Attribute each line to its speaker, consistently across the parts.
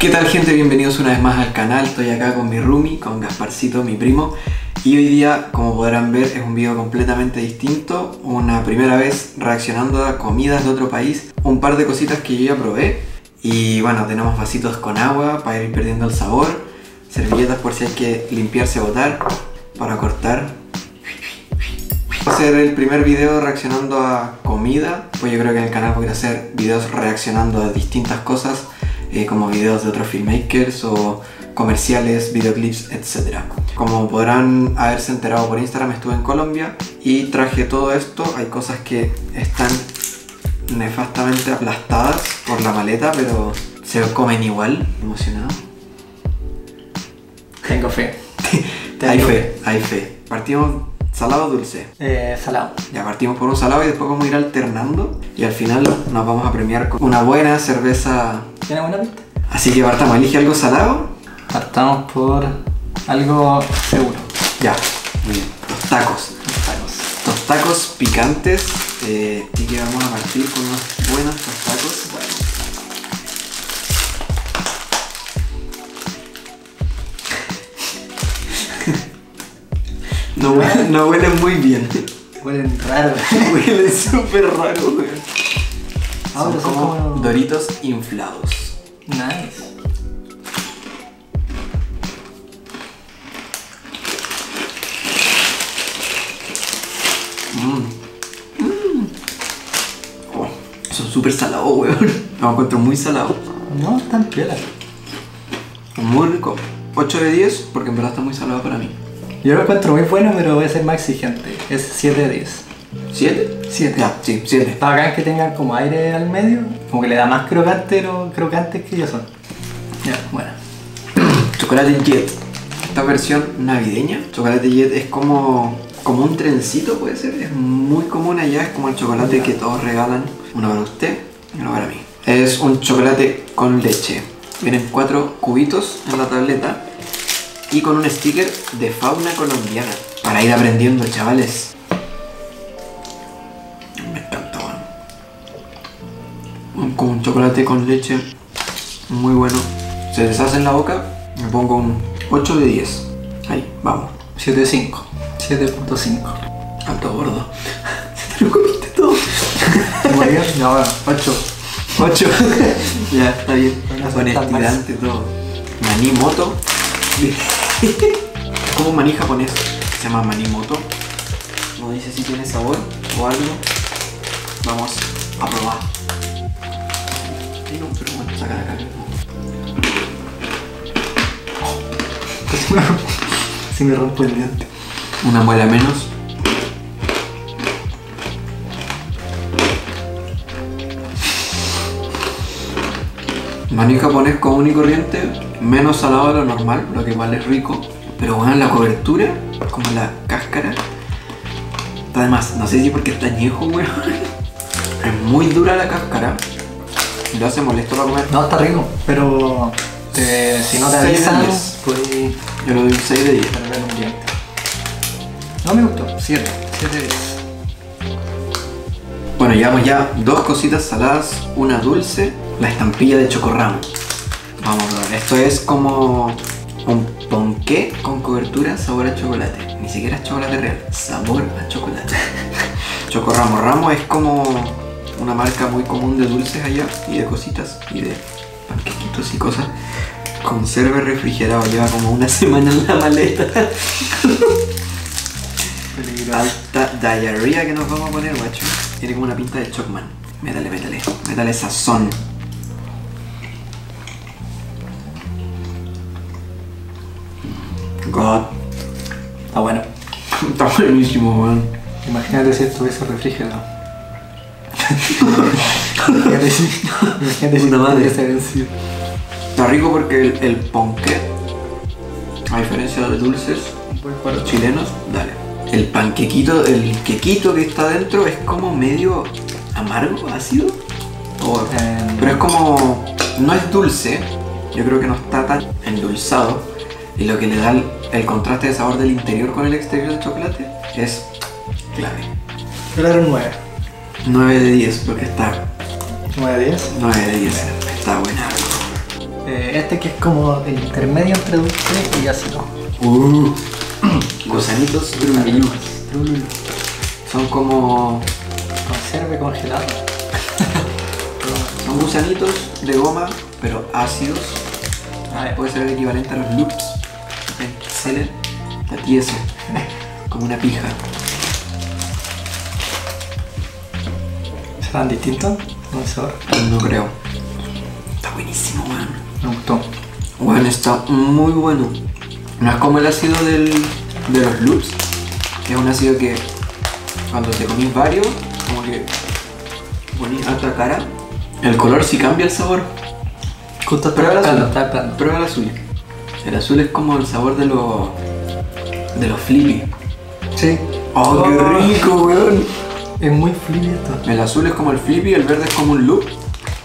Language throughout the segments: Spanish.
Speaker 1: ¿Qué tal gente? Bienvenidos una vez más al canal. Estoy acá con mi roomie, con Gasparcito, mi primo. Y hoy día, como podrán ver, es un video completamente distinto. Una primera vez reaccionando a comidas de otro país. Un par de cositas que yo ya probé. Y bueno, tenemos vasitos con agua para ir perdiendo el sabor. Servilletas por si hay que limpiarse o botar. Para cortar. Va a ser el primer video reaccionando a comida. Pues yo creo que en el canal voy a hacer videos reaccionando a distintas cosas. Eh, como videos de otros filmmakers o comerciales, videoclips, etc. Como podrán haberse enterado por Instagram, estuve en Colombia y traje todo esto. Hay cosas que están nefastamente aplastadas por la maleta, pero se comen igual. Emocionado.
Speaker 2: Tengo fe.
Speaker 1: Hay fe, hay fe. Partimos salado o dulce.
Speaker 2: Eh, salado.
Speaker 1: Ya partimos por un salado y después vamos a ir alternando y al final nos vamos a premiar con una buena cerveza.
Speaker 2: ¿Tiene buena pinta?
Speaker 1: Así que partamos, elige algo salado.
Speaker 2: Partamos por algo seguro.
Speaker 1: Ya, muy bien. Los tacos.
Speaker 2: Tacos.
Speaker 1: Los tacos picantes. Eh, y que vamos a partir con unos buenos No, huelen- no huelen muy bien.
Speaker 2: Huelen raro.
Speaker 1: Huelen súper raro, weón.
Speaker 2: Ah,
Speaker 1: Son
Speaker 2: pero son
Speaker 1: como
Speaker 2: como-
Speaker 1: doritos inflados.
Speaker 2: nice.
Speaker 1: Oh, son súper salados, weón. Lo encuentro muy salado.
Speaker 2: No, están piola.
Speaker 1: Muy rico. 8 de 10 porque en verdad está muy salado para mí.
Speaker 2: Yo lo encuentro muy bueno, pero voy a ser más exigente. Es 7 de 10.
Speaker 1: ¿7?
Speaker 2: 7.
Speaker 1: Ya, sí, 7.
Speaker 2: Está bacán que tengan como aire al medio. Como que le da más crocante los crocantes que ellos son. Ya, bueno.
Speaker 1: Chocolate Jet. Esta versión navideña. Chocolate Jet es como, como un trencito, puede ser. Es muy común allá. Es como el chocolate que todos regalan. Uno para usted y uno para mí. Es un chocolate con leche. Vienen cuatro cubitos en la tableta. Y con un sticker de fauna colombiana. Para ir aprendiendo, chavales. Me encanta, weón. Un- chocolate con leche. Muy bueno. Se deshace en la boca. Me pongo un 8 de 10. Ahí, vamos.
Speaker 2: 7.5. 7.5.
Speaker 1: Alto gordo. Te lo comiste todo.
Speaker 2: Bien. Ya, bueno. 8.
Speaker 1: 8. ya, está bien.
Speaker 2: Buenas
Speaker 1: Honestidad
Speaker 2: estampas.
Speaker 1: ante todo. Maní moto. como maní japonés. Se llama maní moto. No dice si tiene sabor o algo. Vamos a probar. Ay, no, pero bueno, saca de acá.
Speaker 2: Si me rompo el diente.
Speaker 1: Una muela menos. Maní japonés común y corriente, menos salado de lo normal, lo que igual es rico. Pero bueno, la cobertura, como la cáscara. Además, no sé si porque está añejo, weón. Es muy dura la cáscara. Lo hace molesto para comer.
Speaker 2: No, está rico, pero si no te
Speaker 1: de
Speaker 2: avisan, puedes
Speaker 1: Yo le doy un 6 de 10.
Speaker 2: perder un diente. No me gustó, 7. 7 de 10.
Speaker 1: Bueno, llevamos ya dos cositas saladas, una dulce, la estampilla de chocorramo. Vamos a ver, esto es como un ponqué con cobertura sabor a chocolate. Ni siquiera es chocolate real, sabor a chocolate. chocorramo, ramo es como una marca muy común de dulces allá y de cositas y de panquequitos y cosas. Conserve refrigerado, lleva como una semana en la maleta. Alta diarrea que nos vamos a poner, guacho. Tiene como una pinta de Chocman. Métale, métale. Métale sazón. God.
Speaker 2: Está bueno.
Speaker 1: Está buenísimo, weón.
Speaker 2: Imagínate si estuviese refrigerado. imagínate si, imagínate vencido.
Speaker 1: Está rico porque el, el ponqué, a diferencia de dulces para chilenos, dale. El panquequito, el quequito que está dentro es como medio amargo, ácido. O-
Speaker 2: Em,
Speaker 1: pero es como. No es dulce. Yo creo que no está tan endulzado. Y lo que le da el, el contraste de sabor del interior con el exterior del chocolate es clave.
Speaker 2: Yo le doy un 9.
Speaker 1: 9 de 10 porque está
Speaker 2: 9 de 10.
Speaker 1: 9 de 10. Está buena.
Speaker 2: Eh, este que es como el intermedio entre dulce y ácido.
Speaker 1: Uh, gusanitos Drululu. Son como.
Speaker 2: Conserve congelado.
Speaker 1: Son gusanitos de goma, pero ácidos. Puede ser el equivalente a los loops. En Seller. Está tieso. Como una pija.
Speaker 2: ¿serán distintos? No sé.
Speaker 1: No creo. Está buenísimo, weón.
Speaker 2: Me gustó.
Speaker 1: Bueno, está muy bueno. No es como el ácido del, de los loops, que es un ácido que cuando te comís varios, como que ponís alta cara, el color sí cambia el sabor. Prueba
Speaker 2: está esperando.
Speaker 1: Prueba el azul. El azul es como el sabor de los de los flippy.
Speaker 2: Sí.
Speaker 1: ¡Oh, qué
Speaker 2: Oh.
Speaker 1: rico, weón!
Speaker 2: Es muy flippy esto.
Speaker 1: El azul es como el flippy, el verde es como un loop,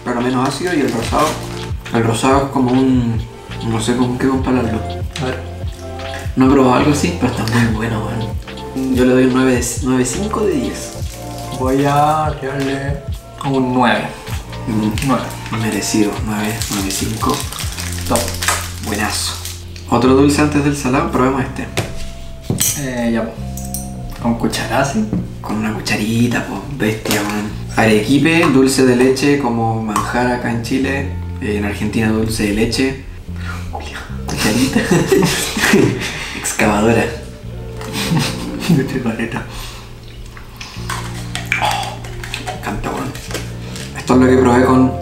Speaker 1: pero menos ácido, y el rosado, el rosado es como un, no sé con qué compararlo.
Speaker 2: A ver.
Speaker 1: No he probado algo así, pero está muy bueno, weón. Yo le doy un 9 de- 9.5 de 10.
Speaker 2: Voy a darle un 9.
Speaker 1: Mm,
Speaker 2: 9.
Speaker 1: merecido, 9, 9.5.
Speaker 2: Top.
Speaker 1: Buenazo. Otro dulce antes del salado, probemos este.
Speaker 2: Eh, ya. Con cuchara.
Speaker 1: Con una cucharita, pues, bestia, weón. Arequipe, dulce de leche como manjar acá en Chile. Eh, en Argentina dulce de leche. Cucharita. Excavadora.
Speaker 2: De chocolate.
Speaker 1: Me encanta, weón. Esto es lo que probé con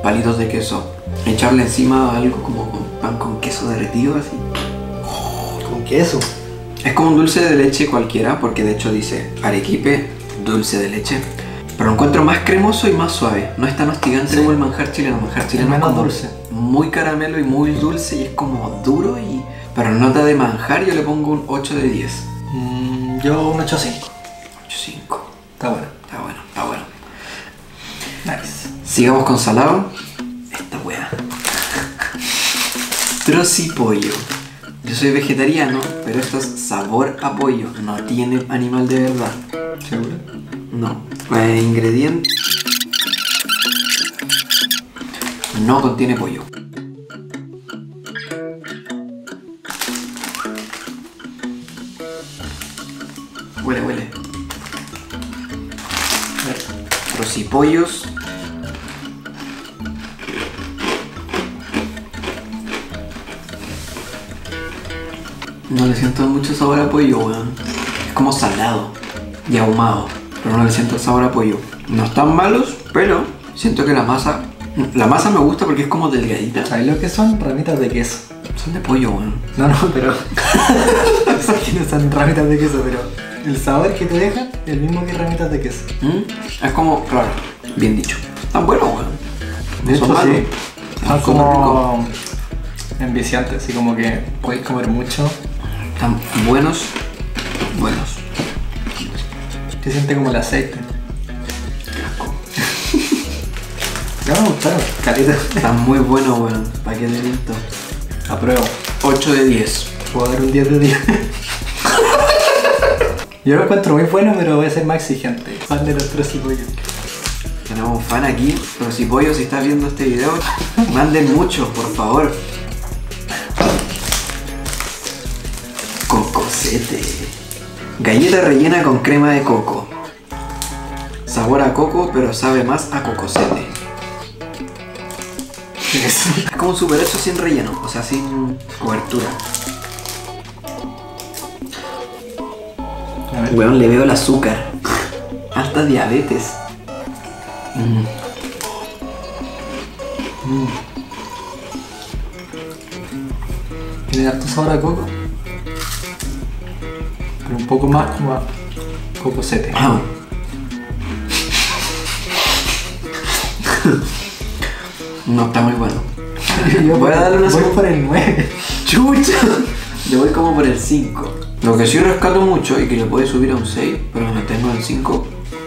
Speaker 1: palitos de queso. Echarle encima algo como pan con queso derretido así.
Speaker 2: Con queso.
Speaker 1: Es como un dulce de leche cualquiera, porque de hecho dice arequipe, dulce de leche. Pero lo encuentro más cremoso y más suave. No es tan hostigante
Speaker 2: Sí.
Speaker 1: como el manjar chileno. El manjar chileno es
Speaker 2: menos
Speaker 1: como
Speaker 2: dulce.
Speaker 1: muy caramelo y muy dulce y es como duro y... Pero nota de manjar yo le pongo un 8 de 10.
Speaker 2: Mm, yo un 8.5.
Speaker 1: 8.5.
Speaker 2: Está bueno.
Speaker 1: Está bueno, está bueno.
Speaker 2: Nice.
Speaker 1: Sigamos con salado. Trocipollo. Yo soy vegetariano, pero esto es sabor a pollo. No tiene animal de verdad.
Speaker 2: ¿Seguro?
Speaker 1: No. Eh, ingrediente. No contiene pollo. Huele, huele.
Speaker 2: A ver.
Speaker 1: Trocipollos. No le siento mucho sabor a pollo, weón. Es como salado y ahumado, pero no le siento el sabor a pollo. No están malos, pero siento que la masa... La masa me gusta porque es como delgadita.
Speaker 2: ¿Sabes lo que son? Ramitas de queso.
Speaker 1: Son de pollo, weón.
Speaker 2: No, no, pero. No son ramitas de queso, pero el sabor que te deja es el mismo que ramitas de queso.
Speaker 1: ¿Mm? Es como, claro, bien dicho. Están buenos, weón.
Speaker 2: De hecho,
Speaker 1: malos.
Speaker 2: sí.
Speaker 1: Están
Speaker 2: como enviciantes, así como que podéis comer mucho.
Speaker 1: Están buenos, buenos.
Speaker 2: Se siente como el aceite.
Speaker 1: Qué asco.
Speaker 2: Ya me gustaron, caleta.
Speaker 1: Están muy buenos, weón. ¿Para qué te miento?
Speaker 2: Apruebo.
Speaker 1: 8 de 10.
Speaker 2: Puedo dar un 10 de 10. Yo lo encuentro muy bueno, pero voy a ser más exigente. Fan de los tres y pollo.
Speaker 1: Tenemos un fan aquí, pero si pollo, si estás viendo este video, manden mucho, por favor. Galleta rellena con crema de coco. Sabor a coco, pero sabe más a cocosete. Es como un super hecho sin relleno, o sea, sin cobertura.
Speaker 2: A ver.
Speaker 1: Weón, le veo el azúcar. Alta diabetes. Mm.
Speaker 2: Tiene harto sabor a coco. Pero un poco más como a cocosete.
Speaker 1: Ah. No, está muy bueno.
Speaker 2: Yo
Speaker 1: Voy a darle una
Speaker 2: voy por el 9.
Speaker 1: ¡Chucha! Le voy como por el 5. Lo que sí rescato mucho y que le puede subir a un 6, pero me mantengo en 5,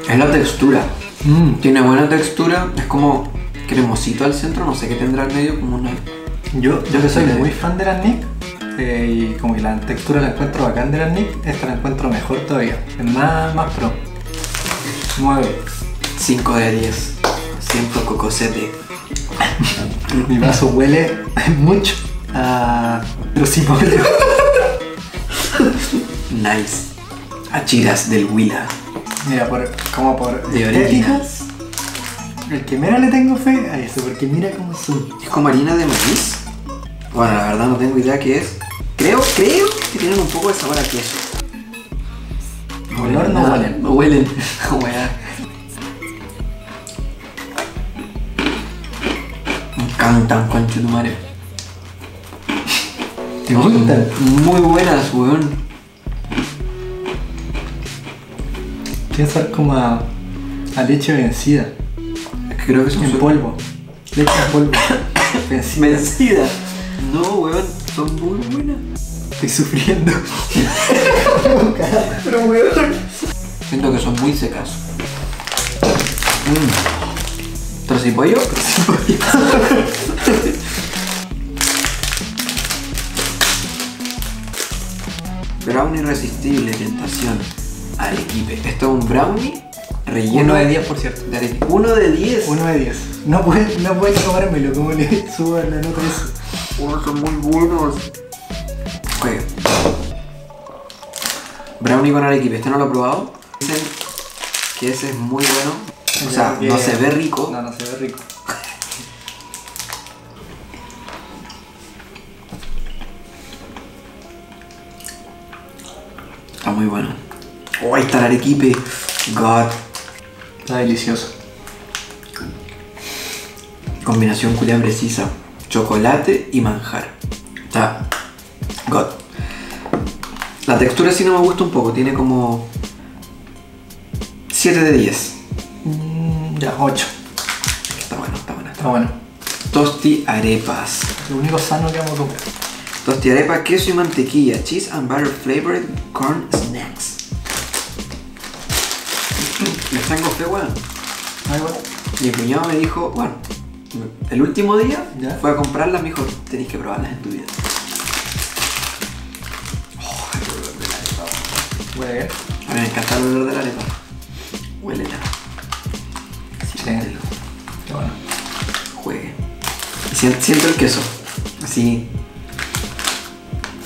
Speaker 1: es la textura.
Speaker 2: Mm.
Speaker 1: Tiene buena textura, es como cremosito al centro, no sé qué tendrá al medio, como una...
Speaker 2: Yo, yo que soy muy fan de las Nick eh, y como que la textura la encuentro bacán de las Nick, esta la encuentro mejor todavía. Es más, más pro. 9.
Speaker 1: 5 de 10. Siento cocosete.
Speaker 2: Mi vaso huele mucho a trocipollo.
Speaker 1: Nice. Achiras del Huila.
Speaker 2: Mira, por, como por
Speaker 1: De
Speaker 2: el que menos le tengo fe a eso, porque mira cómo son.
Speaker 1: ¿Es como harina de maíz? Bueno, la verdad no tengo idea qué es. Creo, creo que tienen un poco de sabor a queso.
Speaker 2: Olor no
Speaker 1: nada,
Speaker 2: huelen.
Speaker 1: No huelen. Weá. Me encantan, concho tu madre.
Speaker 2: ¿Te gustan?
Speaker 1: Muy buenas, weón.
Speaker 2: Piensa como a, a leche vencida,
Speaker 1: Es que creo que
Speaker 2: en
Speaker 1: su-
Speaker 2: polvo. Leche en polvo. vencida.
Speaker 1: Vencida. No, weón, son muy buenas.
Speaker 2: Estoy sufriendo.
Speaker 1: Pero weón. Siento que son muy secas. Mm. ¿Trocipollo? brownie irresistible, tentación. Arequipe. Esto es un brownie relleno
Speaker 2: Uno de 10, por cierto.
Speaker 1: de arequipe. Uno de 10.
Speaker 2: Uno de 10. No pueden no pueden comérmelo, como le subo la nota eso.
Speaker 1: Unos son muy buenos. Juegue. Brownie con arequipe. Este no lo he probado. Dicen que ese es muy bueno. O sea, no se ve rico.
Speaker 2: No, no se ve rico.
Speaker 1: Está muy bueno. Oh, ahí está el arequipe. God.
Speaker 2: Está delicioso.
Speaker 1: Combinación culia precisa. Chocolate y manjar. Está. God. La textura sí no me gusta un poco. Tiene como. 7 de 10.
Speaker 2: Mm, ya, 8.
Speaker 1: Está bueno, está bueno.
Speaker 2: Está bueno.
Speaker 1: Tosti arepas.
Speaker 2: Lo único sano que vamos a comer.
Speaker 1: Tosti arepa, queso y mantequilla. Cheese and butter flavored corn snacks. Les tengo fe, weón.
Speaker 2: Ah, igual.
Speaker 1: Mi cuñado me dijo, bueno, el último día
Speaker 2: ¿Ya?
Speaker 1: fue a comprarlas, me dijo, tenéis que probarlas en tu vida. Oh, el olor de la arepa.
Speaker 2: Voy a
Speaker 1: mí me encanta el olor de la arepa. Huélela. Siéntelo.
Speaker 2: Qué bueno.
Speaker 1: Juegue. Y siento el queso. Así.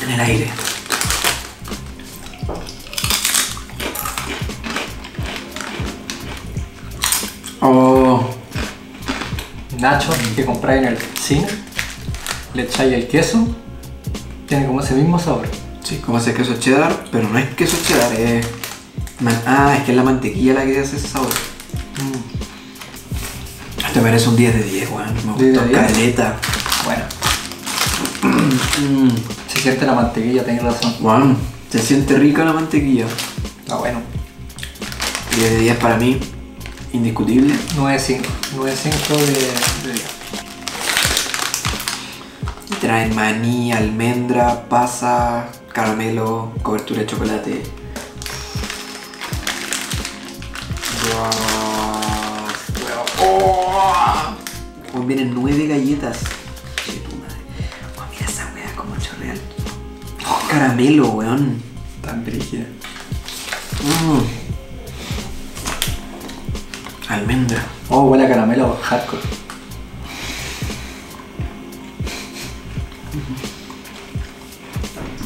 Speaker 1: En el aire. Oh.
Speaker 2: Nachos que compráis en el cine. Le echáis el queso. Tiene como ese mismo sabor.
Speaker 1: Sí, como ese queso cheddar, pero no es queso cheddar, es. man- Ah, es que es la mantequilla la que hace ese sabor. Este merece un 10 de 10, weón. Me
Speaker 2: 10 de
Speaker 1: gustó
Speaker 2: 10.
Speaker 1: caleta.
Speaker 2: Bueno,
Speaker 1: Mm,
Speaker 2: se siente la mantequilla, tenéis razón.
Speaker 1: weón, se siente rica la mantequilla.
Speaker 2: Está bueno.
Speaker 1: 10 de 10 para mí, indiscutible.
Speaker 2: 9.5. 9.5 de, de 10.
Speaker 1: Traen maní, almendra, pasa, caramelo, cobertura de chocolate. ¡Oh! Weón, vienen nueve galletas. Che, tu madre. Weón, mira esa wea como chorreal. Oh, caramelo, weón.
Speaker 2: Tan brígida.
Speaker 1: Mm. Almendra.
Speaker 2: Oh, huele a caramelo hardcore.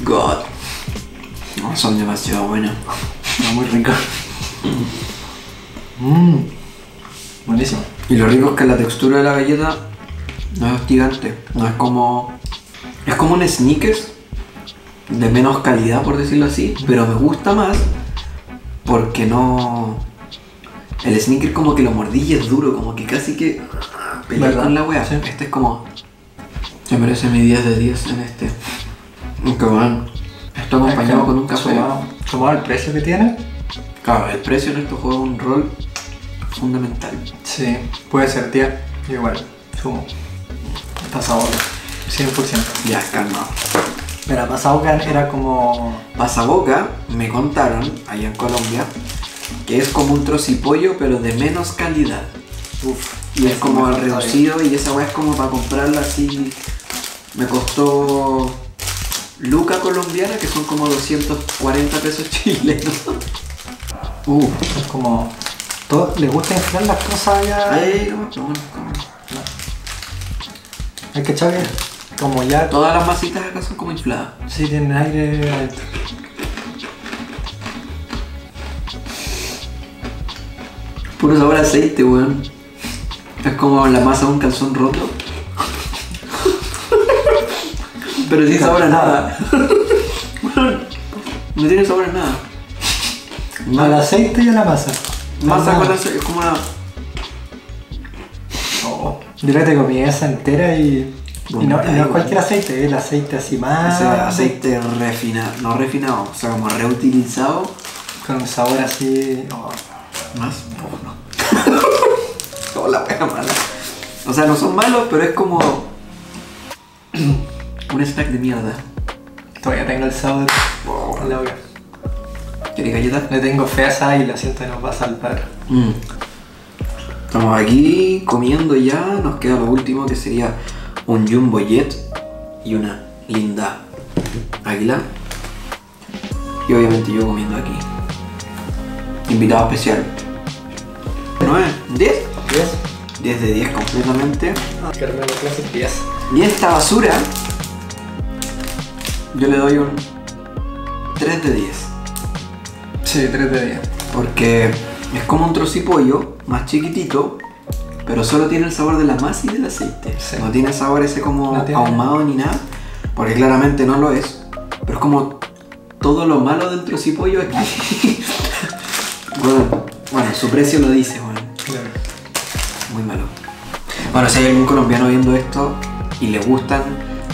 Speaker 1: God. No, son demasiado buenas.
Speaker 2: No, muy rico. Mmm. Buenísimo.
Speaker 1: Y lo rico es que la textura de la galleta no es hostigante. No es como. Es como un sneakers de menos calidad, por decirlo así. Pero me gusta más porque no. El sneaker como que lo mordí es duro, como que casi que pelea
Speaker 2: ¿Verdad?
Speaker 1: con la wea.
Speaker 2: Sí.
Speaker 1: Este es como. Se merece mi 10 de 10 en este. Qué bueno. Esto acompañado con un café.
Speaker 2: Sumado, sumado al precio que tiene.
Speaker 1: Claro, el precio en esto juega un rol fundamental.
Speaker 2: Sí, puede ser tía. Igual, sumo. Pasaboca. 100%.
Speaker 1: Ya, calma.
Speaker 2: Pero pasaboca era como.
Speaker 1: Pasaboca me contaron, allá en Colombia, que es como un trocipollo pero de menos calidad.
Speaker 2: Uf.
Speaker 1: Y es como reducido y esa weá es como para comprarla así. Me costó luca colombiana que son como 240 pesos chilenos. Uh.
Speaker 2: Es como. Todo, les gusta inflar las cosas allá.
Speaker 1: ay, no, no, no, no.
Speaker 2: Hay que echarle como ya.
Speaker 1: Todas las masitas acá son como infladas.
Speaker 2: Sí, tienen aire adentro.
Speaker 1: Puro sabor a aceite, weón. Es como la masa de un calzón roto. Pero sin sabor a nada. No tiene sabor a nada.
Speaker 2: Al aceite y a la masa.
Speaker 1: Masa con aceite, es como una.
Speaker 2: Oh, yo creo que te comí esa entera y. Y no, y no es cualquier aceite, el aceite así más.
Speaker 1: Ese aceite refinado, no refinado, o sea, como reutilizado.
Speaker 2: Con un sabor así. oh,
Speaker 1: Más. Oh, no. oh, la wea mala. O sea, no son malos, pero es como. un snack de mierda.
Speaker 2: todavía tengo el sabor en la boca.
Speaker 1: ¿Quieres galleta?
Speaker 2: Le tengo fe a esa y la siento que nos va a salvar.
Speaker 1: Mm. Estamos aquí comiendo ya, nos queda lo último que sería un Jumbo Jet y una linda águila. Y obviamente yo comiendo aquí. Invitado especial. 9, 10,
Speaker 2: 10.
Speaker 1: 10 de 10 completamente.
Speaker 2: Carmelo Classic 10.
Speaker 1: Y esta basura, yo le doy un 3 de 10.
Speaker 2: Sí, 3 de 10.
Speaker 1: Porque es como un trocipollo más chiquitito, pero solo tiene el sabor de la masa y del aceite.
Speaker 2: Sí.
Speaker 1: No tiene sabor ese como
Speaker 2: No
Speaker 1: ahumado ni nada, porque claramente no lo es. Pero es como todo lo malo del trocipollo aquí. bueno, bueno, su precio lo dice. Muy malo. Bueno, si hay algún colombiano viendo esto y le gustan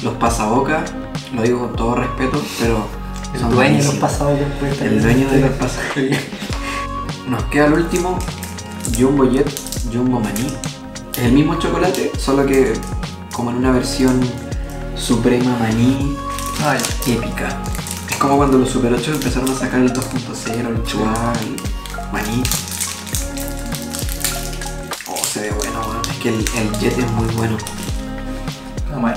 Speaker 1: los pasabocas, lo digo con todo respeto, pero
Speaker 2: El
Speaker 1: son
Speaker 2: dueño de los estar
Speaker 1: El dueño de los pasados. Nos queda el último, Jumbo Jet, Jumbo Maní. Es el mismo chocolate, solo que como en una versión suprema maní
Speaker 2: Ay,
Speaker 1: épica. Es como cuando los Super 8 empezaron a sacar el 2.0, el Chua, el maní. Que el, el Jet es muy bueno.
Speaker 2: no mal.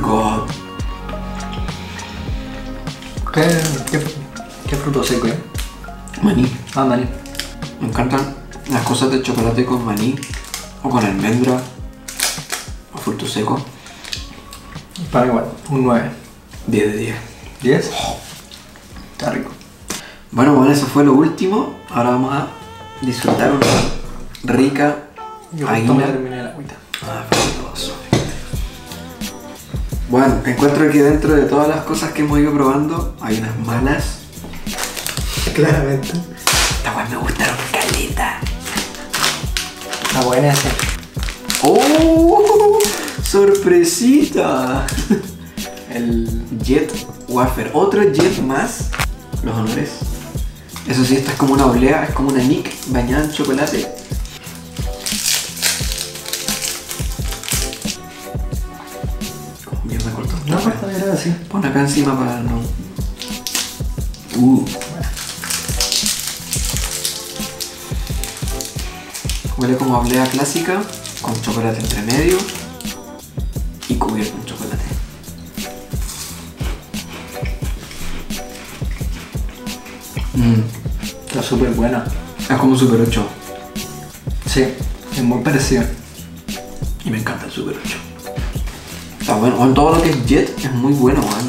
Speaker 1: God.
Speaker 2: ¿Qué, qué, qué fruto seco, eh?
Speaker 1: Maní.
Speaker 2: Ah, maní.
Speaker 1: Me encantan las cosas de chocolate con maní o con almendra o fruto seco.
Speaker 2: Para igual, un 9.
Speaker 1: 10 de 10.
Speaker 2: 10.
Speaker 1: Bueno, bueno, eso fue lo último. Ahora vamos a disfrutar una rica
Speaker 2: Yo justo me
Speaker 1: águila.
Speaker 2: terminé la agüita.
Speaker 1: Ah, fabuloso. Bueno, encuentro que dentro de todas las cosas que hemos ido probando hay unas malas.
Speaker 2: Claramente.
Speaker 1: Estas weas me gustaron caleta.
Speaker 2: Está buena esa.
Speaker 1: ¡Oh! ¡Sorpresita!
Speaker 2: El.
Speaker 1: Jet Wafer. Otro Jet más. Los honores. Eso sí, esta es como una oblea, es como una Nick bañada en chocolate. Como mierda cortó.
Speaker 2: No, corta, era así.
Speaker 1: Pon acá encima para no. Uh. Huele como oblea clásica, con chocolate entre medio y cubierto en chocolate. Mm.
Speaker 2: Súper buena.
Speaker 1: Es como Super 8
Speaker 2: Sí, es muy parecido.
Speaker 1: y me encanta el Super 8. Está bueno, bueno, todo lo que es Jet es muy bueno, man.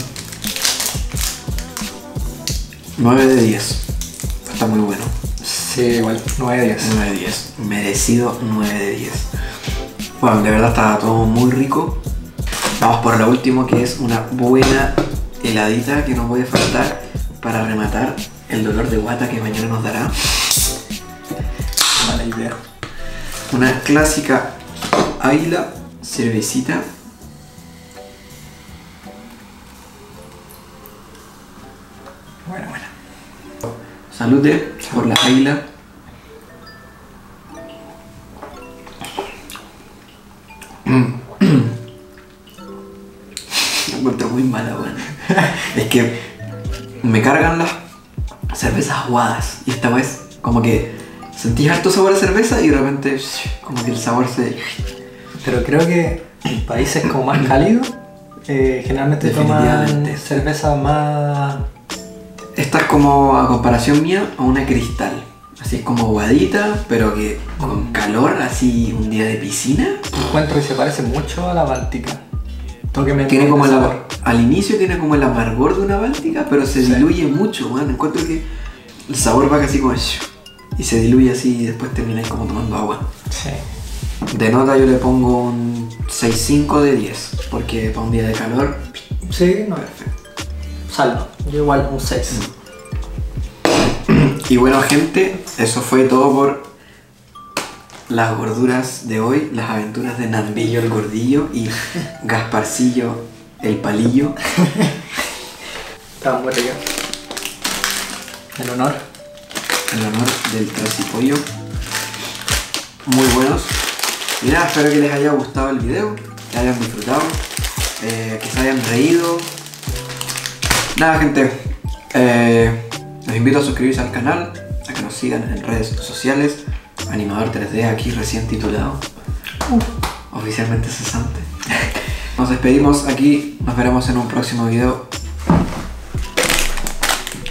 Speaker 1: 9 de 10. Está muy bueno.
Speaker 2: Sí, igual, 9 de 10.
Speaker 1: 9 de 10. Merecido 9 de 10. Bueno, de verdad está todo muy rico. Vamos por lo último que es una buena heladita que no puede faltar para rematar el dolor de guata que mañana nos dará.
Speaker 2: Mala idea.
Speaker 1: Una clásica águila cervecita.
Speaker 2: Buena, buena.
Speaker 1: Salute por la águila. Me encuentro muy mala, weón. Es que me cargan las cervezas aguadas. Y esta vez, como que sentís harto sabor a cerveza y de repente, como que el sabor se.
Speaker 2: Pero creo que en países como más cálidos, eh, generalmente toman cerveza más.
Speaker 1: Esta es como, a comparación mía, a una cristal. Así como aguadita, pero que con calor, así un día de piscina.
Speaker 2: Encuentro que se parece mucho a la Báltica.
Speaker 1: Tiene como el,
Speaker 2: sabor.
Speaker 1: al inicio tiene como el amargor de una báltica, pero se
Speaker 2: Sí.
Speaker 1: diluye mucho, man. Encuentro que el sabor va casi como y se diluye así y después termináis como tomando agua.
Speaker 2: Sí.
Speaker 1: De nota yo le pongo un 6.5 de 10, porque para un día de calor,
Speaker 2: Sí, no Salvo. Yo igual un 6.
Speaker 1: Y bueno gente, eso fue todo por las gorduras de hoy, las aventuras de Nambillo el gordillo y Gasparcillo el palillo.
Speaker 2: Estaba muy rico. El honor.
Speaker 1: en honor del trocipollo. Muy buenos. Y nada, espero que les haya gustado el video, que hayan disfrutado, eh, que se hayan reído. Nada, gente. eh, los invito a suscribirse al canal, a que nos sigan en redes sociales. Animador 3D aquí recién titulado. Oficialmente cesante. Nos despedimos aquí, nos veremos en un próximo video.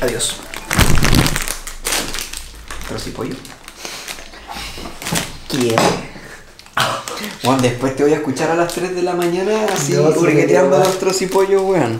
Speaker 1: Adiós. Trocipollo.
Speaker 2: ¿Quién?
Speaker 1: Juan, después te voy a escuchar a las 3 de la mañana así, hurgueteando
Speaker 2: weón.
Speaker 1: los trocipollos, weón.